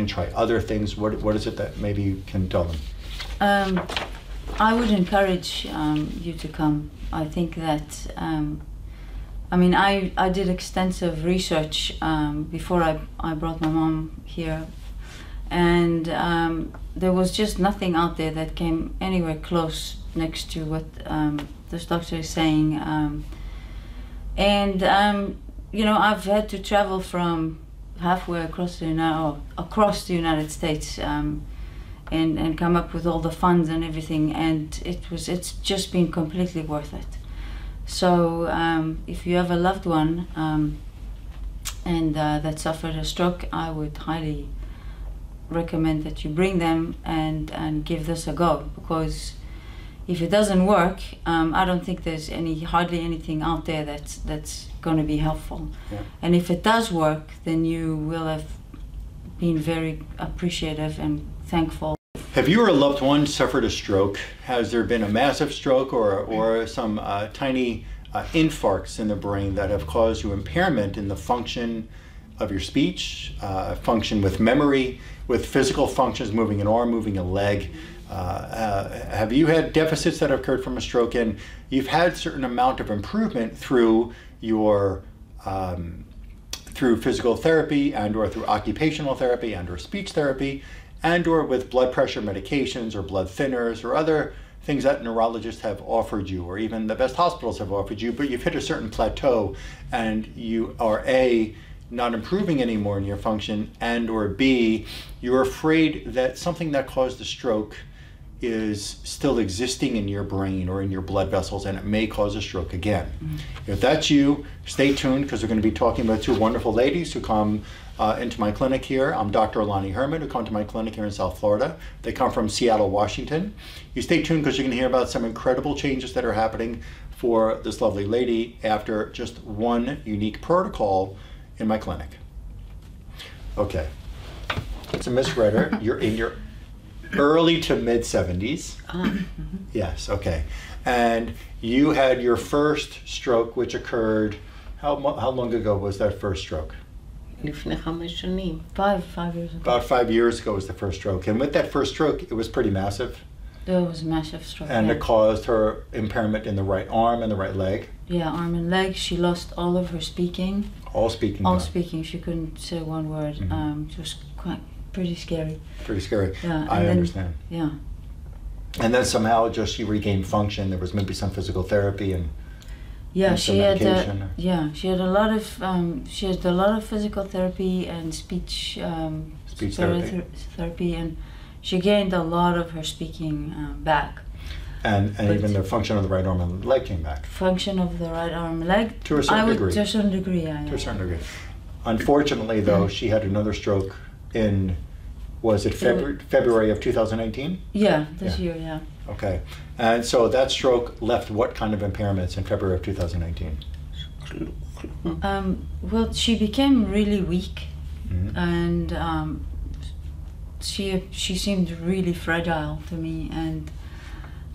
and try other things? What, what is it that maybe you can tell them? Um, I would encourage um, you to come. I think that, um, I mean, I, I did extensive research um, before I, I brought my mom here, and um, there was just nothing out there that came anywhere close next to what um, this doctor is saying. And, you know, I've had to travel from halfway across the United, across the United States um, and, and come up with all the funds and everything and it was it's just been completely worth it. So um, if you have a loved one um, and uh, that suffered a stroke I would highly recommend that you bring them and and give this a go because if it doesn't work um, I don't think there's any hardly anything out there that's that's going to be helpful Yeah. and if it does work then you will have been very appreciative and thankful Have you or a loved one suffered a stroke? Has there been a massive stroke or, or some uh, tiny uh, infarcts in the brain that have caused you impairment in the function of your speech, uh, function with memory, with physical functions, moving an arm, moving a leg? Uh, uh, have you had deficits that have occurred from a stroke? And you've had certain amount of improvement through your um, through physical therapy and or through occupational therapy and or speech therapy and or with blood pressure medications or blood thinners or other things that neurologists have offered you or even the best hospitals have offered you but you've hit a certain plateau and you are a not improving anymore in your function and or b you're afraid that something that caused the stroke is still existing in your brain or in your blood vessels and it may cause a stroke again. If that's you, stay tuned because we're going to be talking about two wonderful ladies who come uh, into my clinic here. I'm Dr. Lonnie Herman who come to my clinic here in South Florida. They come from Seattle, Washington. You stay tuned because you're going to hear about some incredible changes that are happening for this lovely lady after just one unique protocol in my clinic. Okay. So Miss Ritter, you're in your early to mid 70s. Mm-hmm. Yes, okay. And you had your first stroke, which occurred, how, how long ago was that first stroke? Five, five years ago. About five years ago was the first stroke. And with that first stroke, it was pretty massive. It was a massive stroke. And yeah. it caused her impairment in the right arm and the right leg. Yeah, arm and leg. She lost all of her speaking. All speaking. All though. speaking. She couldn't say one word. Mm-hmm. Um, just quite pretty scary Pretty scary. yeah I then, understand. yeah And then somehow just she regained function. There was maybe some physical therapy and yeah And she had uh, yeah she had a lot of um, she had a lot of physical therapy and speech um, speech therapy. ther- therapy and she gained a lot of her speaking um, back And, and But- even the function of the right arm and leg came back function of the right arm and leg to a certain I would degree. to a certain degree yeah, to yeah. a certain degree. Unfortunately, though, she had another stroke in was it February, February of 2019? Yeah, this yeah. year, yeah. Okay. And so that stroke left what kind of impairments in February of 2019? Um, well, she became really weak mm -hmm. and um, she, she seemed really fragile to me. And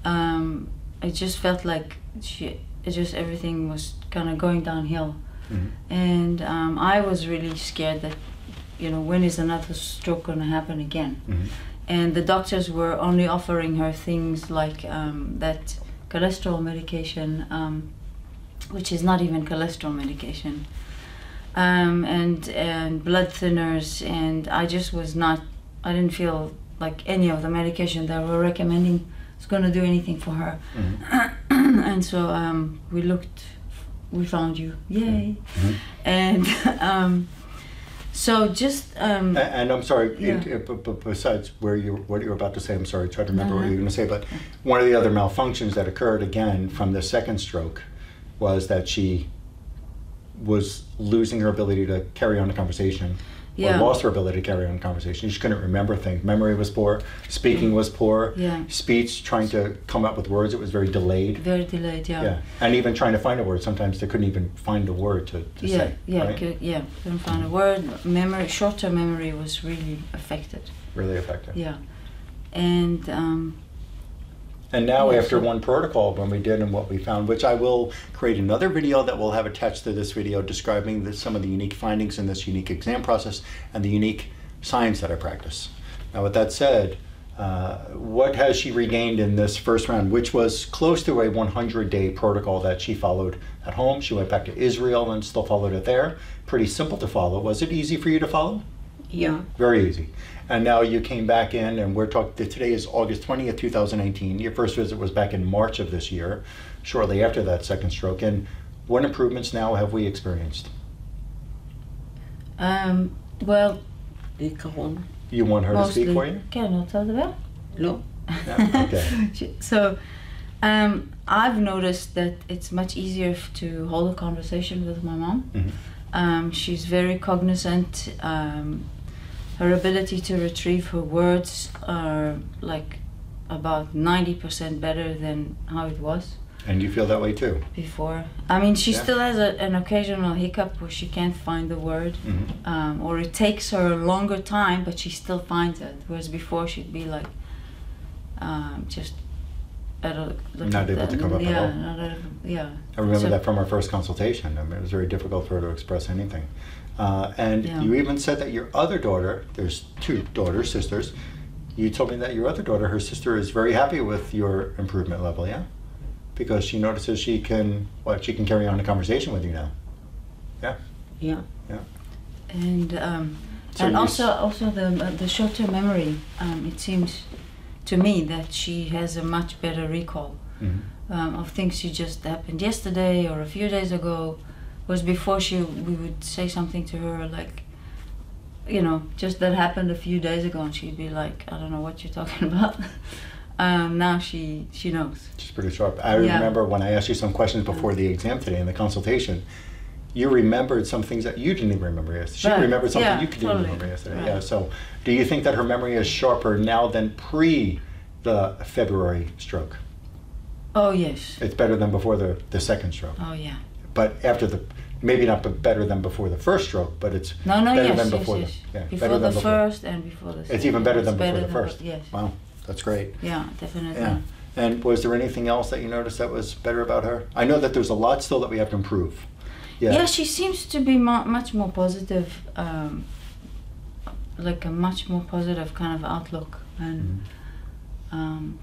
um, I just felt like she, just everything was kind of going downhill. Mm -hmm. And um, I was really scared that you know when is another stroke going to happen again, Mhm. and the doctors were only offering her things like um, that cholesterol medication, um, which is not even cholesterol medication, um, and and blood thinners, and I just was not. I didn't feel like any of the medication they were recommending was going to do anything for her, Mhm. and so um, we looked. We found you, yay! Mhm. And um, so just um, A- And I'm sorry, Yeah. it- it- b- b- besides where you, what you were about to say, I'm sorry, try to remember what Uh-huh. you were going to say, but one of the other malfunctions that occurred again from the second stroke was that she was losing her ability to carry on a conversation yeah, or lost her ability to carry on conversation. She couldn't remember things. Memory was poor, speaking was poor, yeah, speech, trying to come up with words, it was very delayed. very delayed, yeah. Yeah, and even trying to find a word, sometimes they couldn't even find a word to, to yeah, say. yeah, right? cou- yeah. Couldn't find a word. Memory, short-term memory was really affected. Really affected. Yeah, and um, And now, Yeah, after one protocol, when we did and what we found, which I will create another video that we'll have attached to this video describing the, some of the unique findings in this unique exam process and the unique science that I practice. Now, with that said, uh, what has she regained in this first round, which was close to a 100 day protocol that she followed at home? She went back to Israel and still followed it there. Pretty simple to follow. Was it easy for you to follow? Yeah. Very easy. And now you came back in, and we're talking. Today is August twentieth, two thousand eighteen. Your first visit was back in March of this year, shortly after that second stroke. And what improvements now have we experienced? Um, well, You want her to speak for you? Can I tell her? No. no? Okay. so, um, I've noticed that it's much easier to hold a conversation with my mom. Mm -hmm. um, she's very cognizant. Um, her ability to retrieve her words are like about 90% better than how it was And you feel that way too? before. I mean, she Yeah. still has a, an occasional hiccup where she can't find the word, Mhm. um, or it takes her a longer time, but she still finds it. Whereas before, she'd be like, um, just at a, Not able the- to come up at yeah, all. Not able, yeah. I remember So- that from our first consultation. I mean, it was very difficult for her to express anything. Uh, and Yeah. you even said that your other daughter, there's two daughters, sisters, you told me that your other daughter, her sister, is very happy with your improvement level, yeah? Because she notices she can, what, she can carry on a conversation with you now. Yeah. And um, So and also also the uh, the short term memory. Um, it seems to me that she has a much better recall Mhm. um, of things she just happened yesterday or a few days ago. Was before she we would say something to her like, you know, just that happened a few days ago, and she'd be like, I don't know what you're talking about. um, now she she knows. She's pretty sharp. I Yeah. remember when I asked you some questions before the exam today in the consultation, you remembered some things that you didn't even remember yesterday. She Right. remembered something Yeah, you didn't totally. remember yesterday. Right. Yeah. So, do you think that her memory is sharper now than pre the February stroke? Oh yes. It's better than before the, the second stroke. Oh yeah. But after the, maybe not but better than before the first stroke, but it's No, no, better yes, than yes, before yes. the yeah, before the before. first and before the. It's second. even better It's than before the than first. yes. Wow, that's great. Yeah, definitely. Yeah. And was there anything else that you noticed that was better about her? I know that there's a lot still that we have to improve. Yeah. Yeah, she seems to be mu- much more positive, um, like a much more positive kind of outlook, and Mhm. um,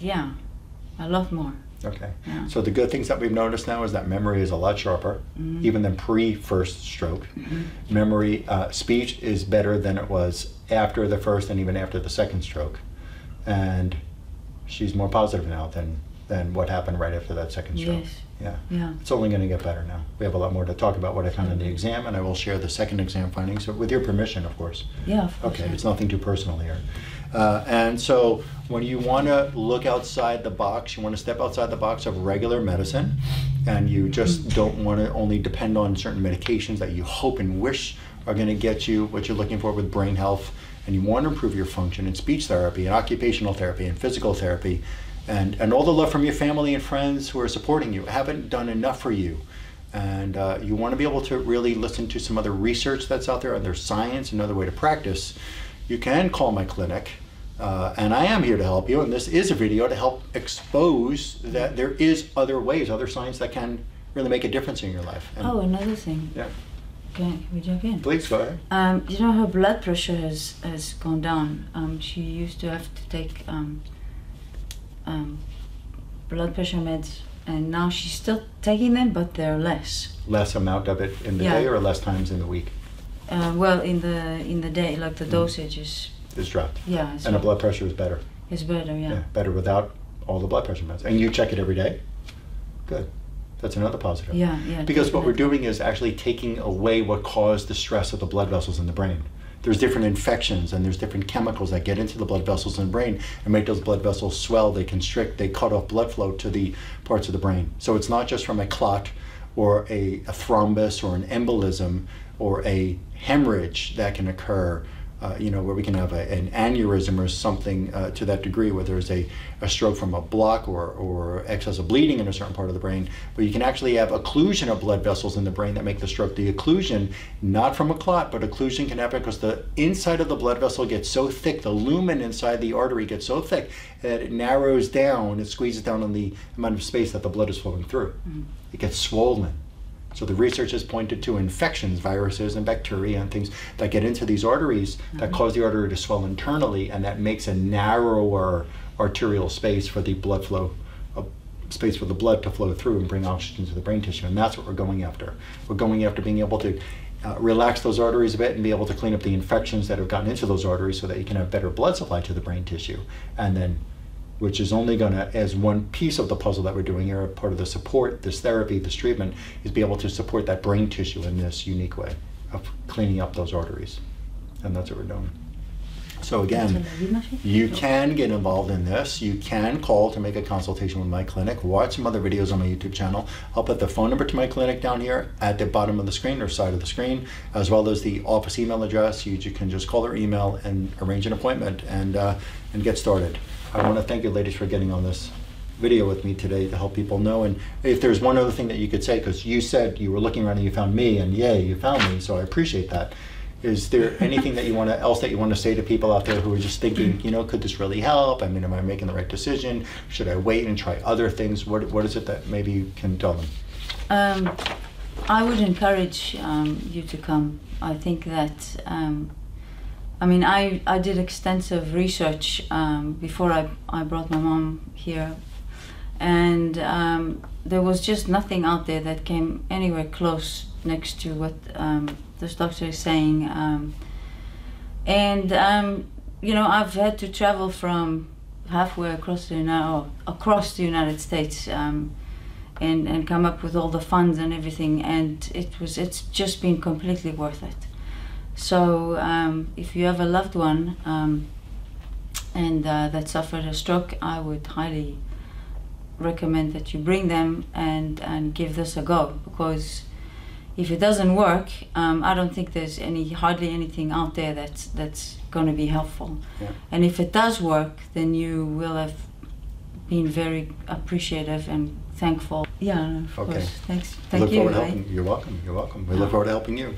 yeah, a lot more. Okay. Yeah. So the good things that we've noticed now is that memory is a lot sharper, Mhm. even than pre-first stroke. Mhm. Memory, uh, speech is better than it was after the first and even after the second stroke, and she's more positive now than than what happened right after that second stroke. Yes. Yeah. Yeah. It's only going to get better now. We have a lot more to talk about what I found in the exam, and I will share the second exam findings with your permission, of course. Yeah. Of course. Okay, yeah. it's nothing too personal here. Uh, and so when you want to look outside the box, you want to step outside the box of regular medicine, and you just don't want to only depend on certain medications that you hope and wish are going to get you what you're looking for with brain health, and you want to improve your function in speech therapy and occupational therapy and physical therapy, and, and all the love from your family and friends who are supporting you haven't done enough for you. And uh, you want to be able to really listen to some other research that's out there, other science, another way to practice, you can call my clinic. Uh, and I am here to help you. And this is a video to help expose that there is other ways, other science that can really make a difference in your life. And Oh, another thing. Yeah. Can, can we jump in? Please go ahead. Um, you know, her blood pressure has, has gone down. Um, she used to have to take um, um, blood pressure meds, and now she's still taking them, but they're less. Less amount of it in the Yeah. day or less times in the week Uh, well, in the in the day, like the Mm. dosage is is dropped. yeah, it's, And the blood pressure is better. it's better. Yeah. Yeah, better without all the blood pressure meds. And you check it every day? Good. That's another positive. Yeah, yeah. Because what we're doing is actually taking away what caused the stress of the blood vessels in the brain. There's different infections and there's different chemicals that get into the blood vessels in the brain and make those blood vessels swell, they constrict, they cut off blood flow to the parts of the brain. So it's not just from a clot or a, a thrombus or an embolism or a hemorrhage that can occur, uh, you know, where we can have a, an aneurysm or something uh, to that degree, where there's a, a stroke from a block or, or excess of bleeding in a certain part of the brain. But you can actually have occlusion of blood vessels in the brain that make the stroke. The occlusion, not from a clot, but occlusion can happen because the inside of the blood vessel gets so thick, the lumen inside the artery gets so thick that it narrows down, it squeezes down on the amount of space that the blood is flowing through. It gets swollen. So the research has pointed to infections, viruses and bacteria and things that get into these arteries that cause the artery to swell internally, and that makes a narrower arterial space for the blood flow, uh, space for the blood to flow through and bring oxygen to the brain tissue. And that's what we're going after. We're going after being able to uh, relax those arteries a bit and be able to clean up the infections that have gotten into those arteries so that you can have better blood supply to the brain tissue. And then which is only going to, as one piece of the puzzle that we're doing here, part of the support, this therapy, this treatment, is be able to support that brain tissue in this unique way of cleaning up those arteries. And that's what we're doing. So again, you can get involved in this. You can call to make a consultation with my clinic. Watch some other videos on my YouTube channel. I'll put the phone number to my clinic down here at the bottom of the screen or side of the screen, as well as the office email address. You, can just call or email and arrange an appointment and uh, and get started. I want to thank you, ladies, for getting on this video with me today to help people know. And if there's one other thing that you could say, because you said you were looking around and you found me, and yay, you found me, so I appreciate that. Is there anything that you want to else that you want to say to people out there who are just thinking, you know, could this really help? I mean, am I making the right decision? Should I wait and try other things? What What is it that maybe you can tell them? Um, I would encourage um, you to come. I think that, um, I mean, I, I did extensive research um, before I, I brought my mom here, and um, there was just nothing out there that came anywhere close next to what um, this doctor is saying. Um, and, um, you know, I've had to travel from halfway across the, Uni- across the United States um, and, and come up with all the funds and everything and it was it's just been completely worth it so um, if you have a loved one um, and uh, that suffered a stroke I would highly recommend that you bring them and and give this a go because if it doesn't work um, I don't think there's any hardly anything out there that's that's going to be helpful Yeah. and if it does work then you will have been very appreciative and thankful. Yeah, of Okay. course. Thanks. We Thank look you. forward helping. You're welcome. You're welcome. We look forward to helping you.